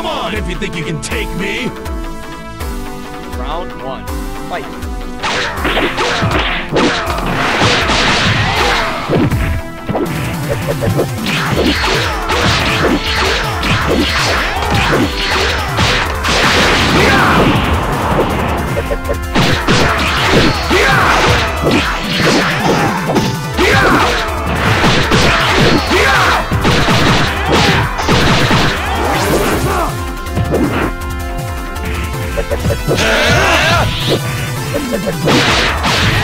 Come on if you think you can take me! Round one. Fight. Get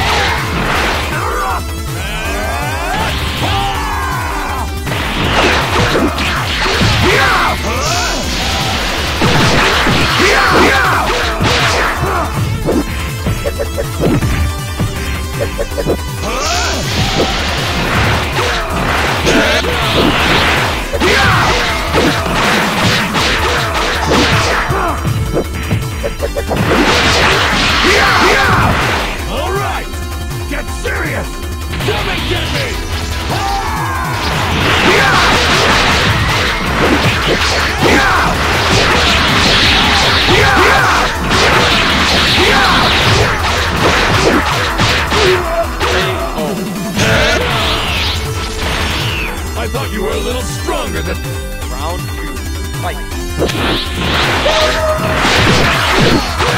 serious! Come and get me! I thought you were a little stronger than... Round two. Fight.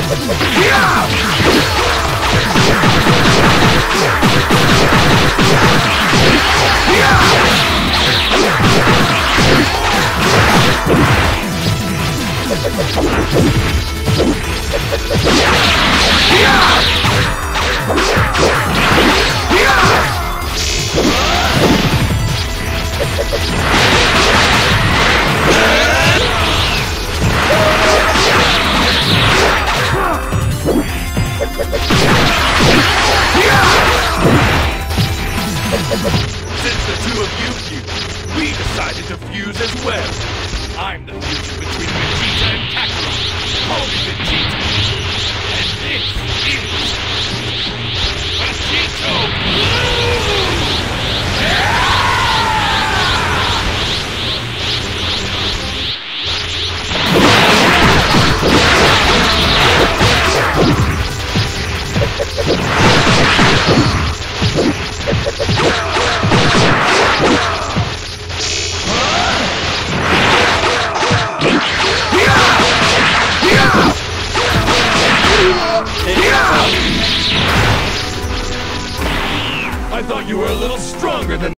Yeah! Since the two of you fused, we decided to fuse as well. I'm the fusion between Vegeta and Kakarot. Call me Vegetto. You were a little stronger than